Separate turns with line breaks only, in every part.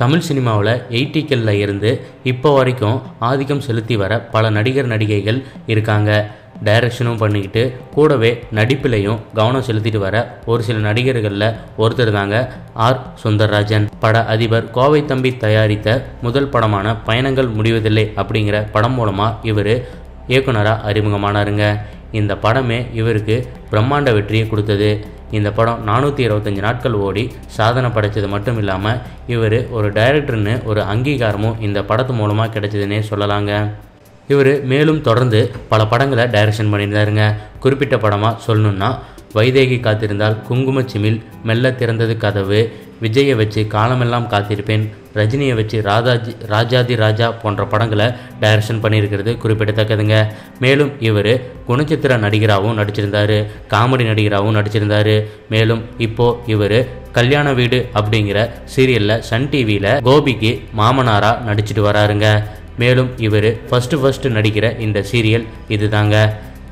தமிழ் சினிமாவில் எயிட்டிக்கல்ல இருந்து இப்போ வரைக்கும் ஆதிக்கம் செலுத்தி வர பல நடிகர் நடிகைகள் இருக்காங்க. டைரக்ஷனும் பண்ணிக்கிட்டு கூடவே நடிப்பிலையும் கவனம் செலுத்திட்டு வர ஒரு சில நடிகர்களில் ஒருத்தர் தாங்க ஆர். சுந்தர்ராஜன். பட அதிபர் கோவை தம்பி தயாரித்த முதல் படமான பயணங்கள் முடிவதில்லை அப்படிங்கிற படம் மூலமாக இவர் இயக்குனராக அறிமுகமானாருங்க. இந்த படமே இவருக்கு பிரம்மாண்ட வெற்றியை கொடுத்தது. இந்த படம் நானூற்றி இருபத்தஞ்சி நாட்கள் ஓடி சாதனை படைச்சது மட்டும் இல்லாமல் இவர் ஒரு டைரக்டர்னு ஒரு அங்கீகாரமும் இந்த படத்து மூலமாக கிடைச்சதுன்னே சொல்லலாங்க. இவர் மேலும் தொடர்ந்து பல படங்களை டைரக்ஷன் பண்ணியிருந்தாருங்க. குறிப்பிட்ட படமாக சொல்லணுன்னா வைதேகி காத்திருந்தால் குங்குமச்சிமில் மெல்ல திறந்தது கதவு விஜயை வச்சு காலமெல்லாம் காத்திருப்பேன். ரஜினியை வச்சு ராதாஜி ராஜாதி ராஜா போன்ற படங்களை டைரக்ஷன் பண்ணியிருக்கிறது குறிப்பிடத்தக்கதுங்க. மேலும் இவர் குணச்சித்திர நடிகராகவும் நடிச்சிருந்தாரு காமெடி நடிகராகவும் நடிச்சிருந்தாரு. மேலும் இப்போ இவர் கல்யாண வீடு அப்படிங்கிற சீரியலில் சன் டிவியில் கோபிக்கு மாமனாரா நடிச்சிட்டு வராருங்க. மேலும் இவர் ஃபஸ்ட்டு ஃபஸ்ட்டு நடிக்கிற இந்த சீரியல் இதுதாங்க.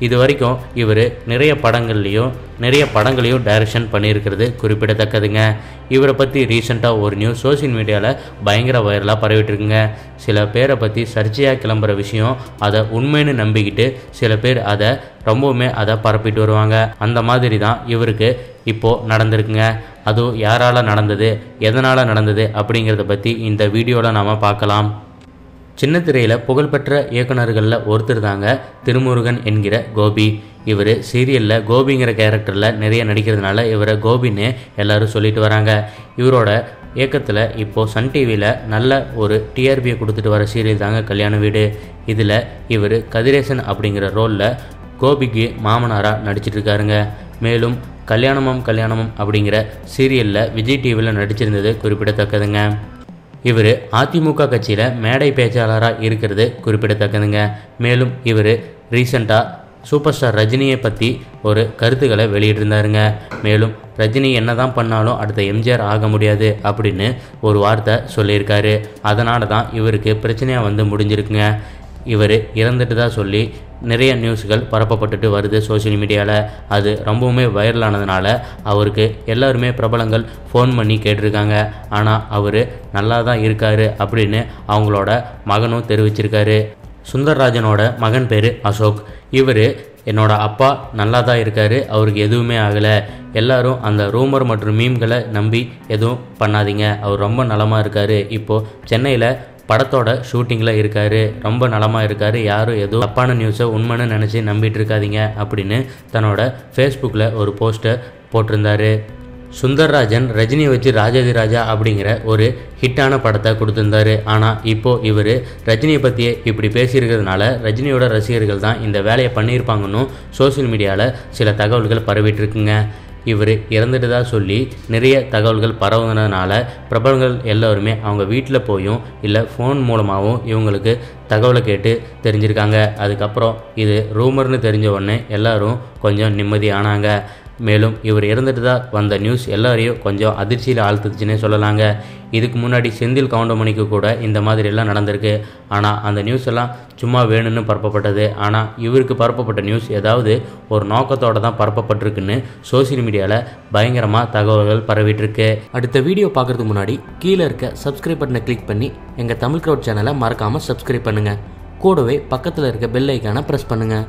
இது வரைக்கும் இவர் நிறைய படங்கள்லேயும் நிறைய படங்களையும் டைரக்ஷன் பண்ணியிருக்கிறது. குறிப்பிடத்தக்கதுங்க. இவரை பற்றி ரீசெண்டாக ஒரு நியூஸ் சோஷியல் மீடியாவில் பயங்கர வைரலாக பரவிட்டுருக்குங்க. சில பேரை பற்றி சர்ச்சையாக கிளம்புற விஷயம் அதை உண்மைன்னு நம்பிக்கிட்டு சில பேர் அதை ரொம்பவுமே அதை பரப்பிட்டு வருவாங்க. அந்த மாதிரி தான் இவருக்கு இப்போது நடந்திருக்குங்க. அதுவும் யாரால் நடந்தது எதனால் நடந்தது அப்படிங்கிறத பற்றி இந்த வீடியோவில் நாம் பார்க்கலாம். சின்ன திரையில் புகழ்பெற்ற இயக்குனர்களில் ஒருத்தர் தாங்க திருமுருகன் என்கிற கோபி. இவர் சீரியலில் கோபிங்கிற கேரக்டரில் நிறைய நடிக்கிறதுனால இவரை கோபின்னு எல்லாரும் சொல்லிட்டு வராங்க. இவரோட இயக்கத்தில் இப்போது சன் டிவியில் நல்ல ஒரு டிஆர்பியை கொடுத்துட்டு வர சீரியல் தாங்க கல்யாண வீடு. இதில் இவர் கதிரேசன் அப்படிங்கிற ரோலில் கோபிக்கு மாமனாராக நடிச்சிட்டு இருக்காருங்க மேலும் கல்யாணமும் கல்யாணமும் அப்படிங்கிற சீரியலில் விஜய் டிவியில் நடிச்சிருந்தது குறிப்பிடத்தக்கதுங்க. இவர் அதிமுக கட்சியில் மேடை பேச்சாளராக இருக்கிறது குறிப்பிடத்தக்கதுங்க. மேலும் இவர் ரீசண்டாக சூப்பர் ஸ்டார் ரஜினியை பற்றி ஒரு கருத்துக்களை வெளியிட்டிருந்தாருங்க. மேலும் ரஜினி என்ன தான் பண்ணாலும் அடுத்த எம்ஜிஆர் ஆக முடியாது அப்படின்னு ஒரு வார்த்தை சொல்லியிருக்காரு. அதனால தான் இவருக்கு பிரச்சனையாக வந்து முடிஞ்சிருக்குங்க. இவர் இறந்துட்டு தான் சொல்லி நிறைய நியூஸ்கள் பரப்பப்பட்டுட்டு வருது சோஷியல் மீடியாவில் அது ரொம்பவுமே வைரலானதுனால அவருக்கு எல்லாருமே பிரபலங்கள் ஃபோன் பண்ணி கேட்டிருக்காங்க. ஆனால் அவர் நல்லா தான் இருக்காரு அப்படின்னு அவங்களோட மகனும் தெரிவிச்சிருக்காரு. சுந்தர்ராஜனோட மகன் பேர் அசோக். இவர் என்னோட அப்பா நல்லா தான் இருக்காரு அவருக்கு எதுவுமே ஆகலை. எல்லாரும் அந்த ரூமர் மற்றும் மீம்களை நம்பி எதுவும் பண்ணாதீங்க. அவர் ரொம்ப நலமாக இருக்காரு. இப்போது சென்னையில் படத்தோட ஷூட்டிங்கில் இருக்காரு. ரொம்ப நலமாக இருக்காரு. யாரும் எதுவும் தப்பான நியூஸை உண்மைன்னு நினச்சி நம்பிட்டு இருக்காதீங்க அப்படின்னு தன்னோட ஃபேஸ்புக்கில் ஒரு போஸ்டர் போட்டிருந்தாரு. சுந்தர்ராஜன் ரஜினியை வச்சு ராஜாதிராஜா அப்படிங்கிற ஒரு ஹிட்டான படத்தை கொடுத்துருந்தாரு. ஆனால் இப்போது இவர் ரஜினியை பற்றியே இப்படி பேசியிருக்கிறதுனால ரஜினியோட ரசிகர்கள் தான் இந்த வேலையை பண்ணியிருப்பாங்கன்னு சோஷியல் மீடியாவில் சில தகவல்கள் பரவிட்டுருக்குங்க. இவர் இறந்துட்டு சொல்லி நிறைய தகவல்கள் பரவுனதுனால பிரபலங்கள் எல்லோருமே அவங்க வீட்டில் போயும் இல்லை ஃபோன் மூலமாகவும் இவங்களுக்கு தகவலை கேட்டு தெரிஞ்சிருக்காங்க. அதுக்கப்புறம் இது ரூமர்னு தெரிஞ்ச உடனே எல்லாரும் கொஞ்சம் நிம்மதி ஆனாங்க. மேலும் இவர் இறந்துட்டு தான் வந்த நியூஸ் எல்லாரையும் கொஞ்சம் அதிர்ச்சியில் ஆழ்த்துச்சுன்னே சொல்லலாங்க. இதுக்கு முன்னாடி செந்தில் கவுண்டமணிக்கு கூட இந்த மாதிரி எல்லாம் நடந்திருக்கு. ஆனால் அந்த நியூஸ் எல்லாம் சும்மா வேணும்னு பரப்பப்பட்டது. ஆனால் இவருக்கு பரப்பப்பட்ட நியூஸ் ஏதாவது ஒரு நோக்கத்தோடு தான் பரப்பப்பட்டிருக்குன்னு சோசியல் மீடியாவில் பயங்கரமாக தகவல்கள் பரவிட்டுருக்கு.
அடுத்த வீடியோ பார்க்குறதுக்கு முன்னாடி கீழே இருக்க சப்ஸ்கிரைப் பட்டனை கிளிக் பண்ணி எங்கள் தமிழ் க்ரௌட் சேனலை மறக்காமல் சப்ஸ்கிரைப் பண்ணுங்கள் கூடவே பக்கத்தில் இருக்க பெல் ஐக்கானை ப்ரெஸ் பண்ணுங்கள்